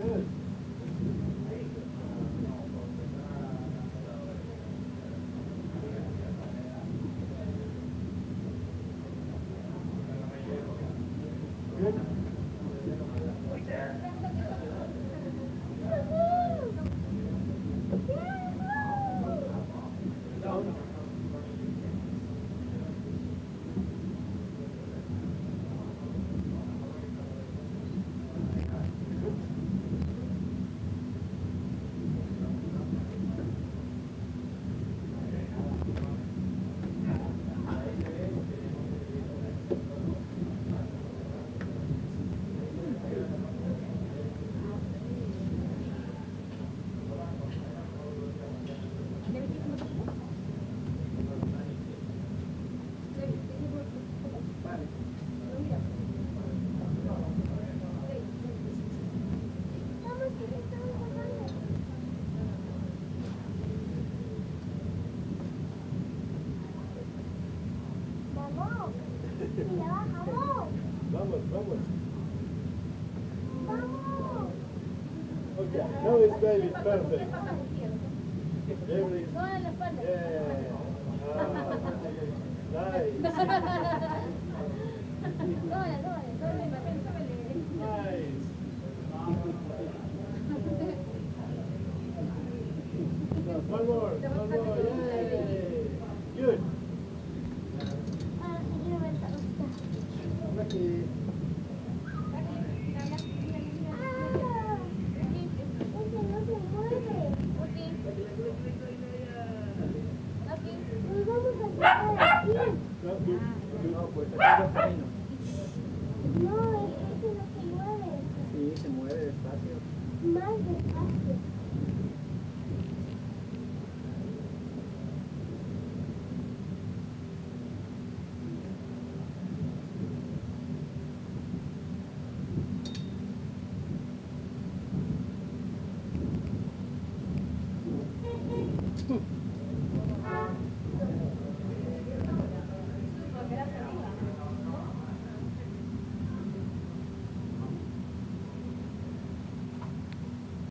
Good. Good. Down. Vamos. Vamos. Okay, now it's baby perfect. Every, No, en la espalda. yeah. Ah, nice. Nice. One more, one more, yay. Good. que No, pues aquí. 嗯